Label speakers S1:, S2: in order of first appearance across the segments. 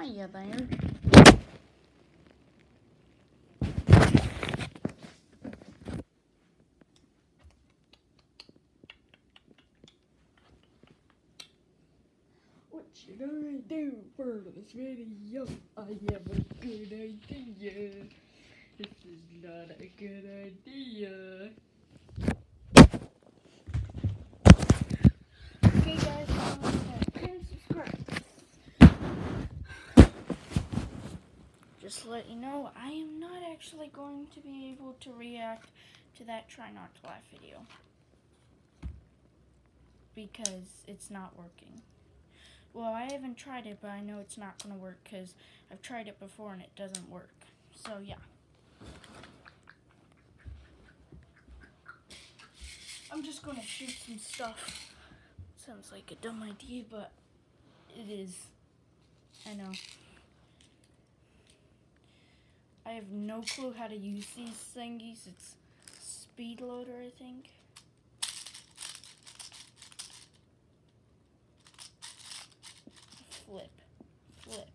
S1: Hiya there.
S2: What should I do for this video? I have a good idea. This is not a good idea.
S1: Just to let you know, I am not actually going to be able to react to that Try Not to Laugh video. Because it's not working. Well, I haven't tried it, but I know it's not going to work because I've tried it before and it doesn't work. So, yeah. I'm just going to shoot some stuff. Sounds like a dumb idea, but it is. I know. I have no clue how to use these thingies. It's speed loader, I think. Flip. Flip.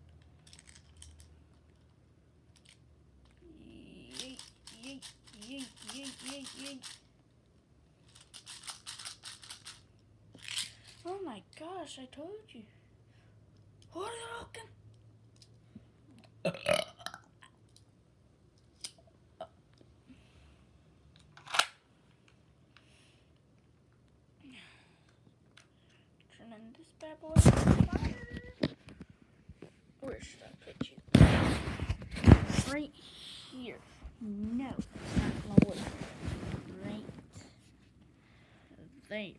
S1: Yeet, yeet, yeet, yeet, yeet, yeet. Oh my gosh, I told you. Hold it open. This bad boy on. Where should I put you? Right here. No, not. Right there.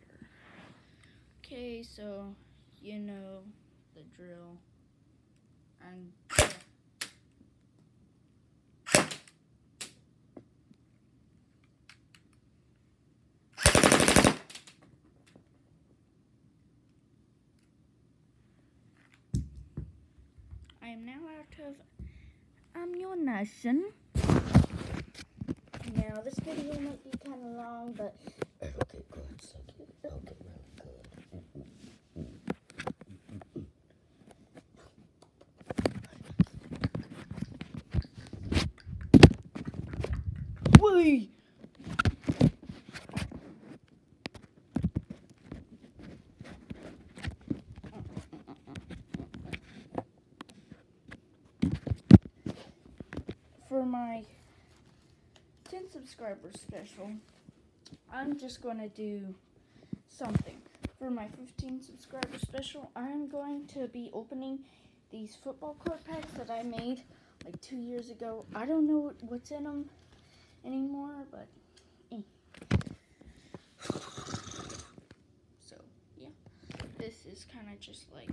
S1: Okay, so you know the drill. And I am now out of ammunition. Now this video might be kind of long, but
S2: Okay, good. So. Okay, really good.
S1: For my 10 subscribers special, I'm just going to do something. For my 15 subscriber special, I'm going to be opening these football card packs that I made like two years ago. I don't know what's in them anymore, but eh. so yeah, this is kind of just like